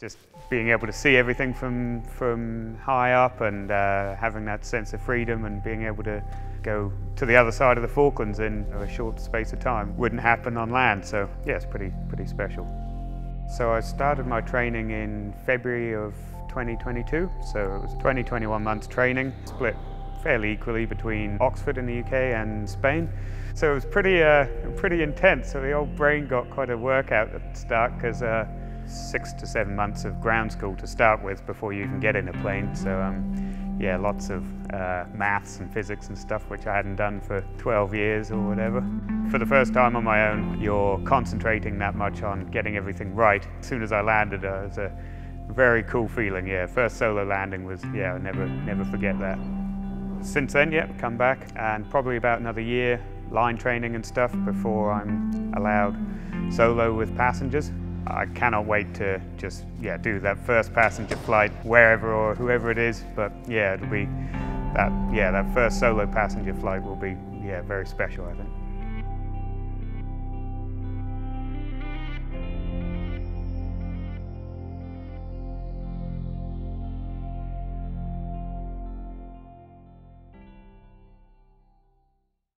Just being able to see everything from, from high up and uh, having that sense of freedom and being able to go to the other side of the Falklands in a short space of time wouldn't happen on land. So yeah, it's pretty, pretty special. So I started my training in February of 2022. So it was 20, 21 months training, split fairly equally between Oxford in the UK and Spain. So it was pretty, uh, pretty intense. So the old brain got quite a workout at the start because uh, six to seven months of ground school to start with before you can get in a plane. So um, yeah, lots of uh, maths and physics and stuff which I hadn't done for 12 years or whatever. For the first time on my own, you're concentrating that much on getting everything right. As soon as I landed, uh, it was a very cool feeling. Yeah, first solo landing was yeah, I'll never never forget that. Since then, yeah, come back and probably about another year line training and stuff before I'm allowed solo with passengers. I cannot wait to just yeah do that first passenger flight wherever or whoever it is. But yeah, it'll be that yeah that first solo passenger flight will be yeah very special I think.